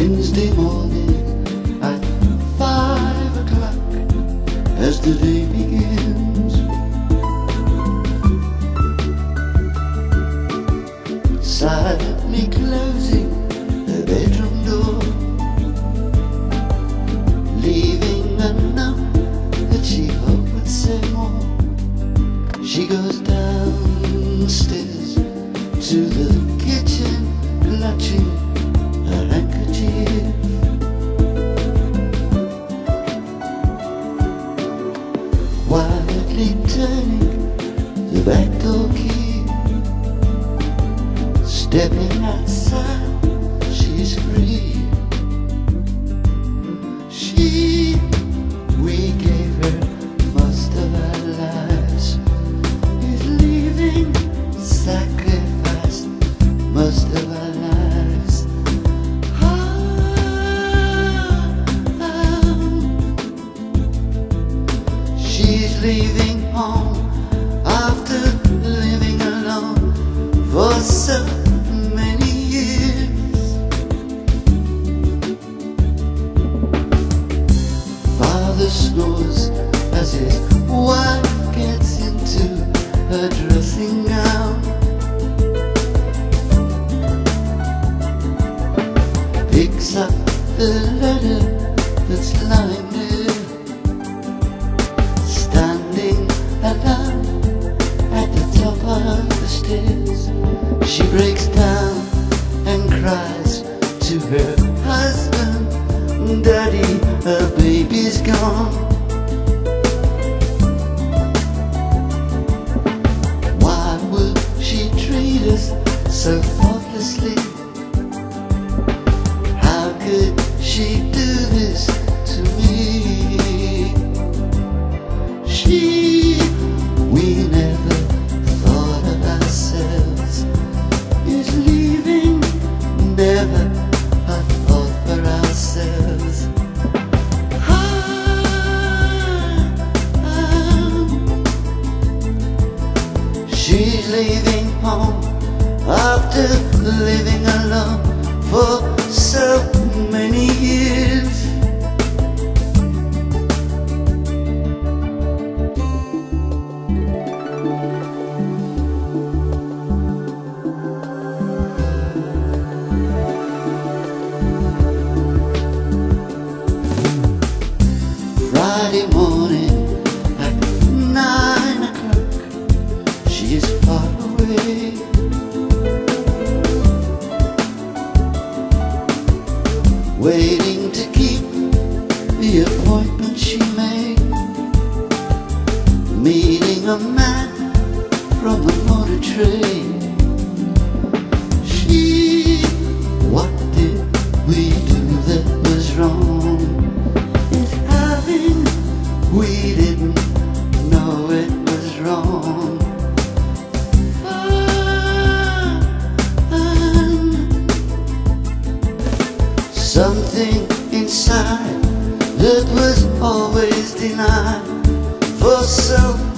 Wednesday morning at five o'clock as the day begins. Silently closing the bedroom. Stepping outside, she's free. She, we gave her most of our lives, is leaving, sacrificed most of our lives. Ah, ah. She's leaving home after living alone for so the letter that's lying there standing alone leaving home after living alone for so many Waiting to keep the appointment she made. Meeting a man from the motor trade. Something inside that was always denied for so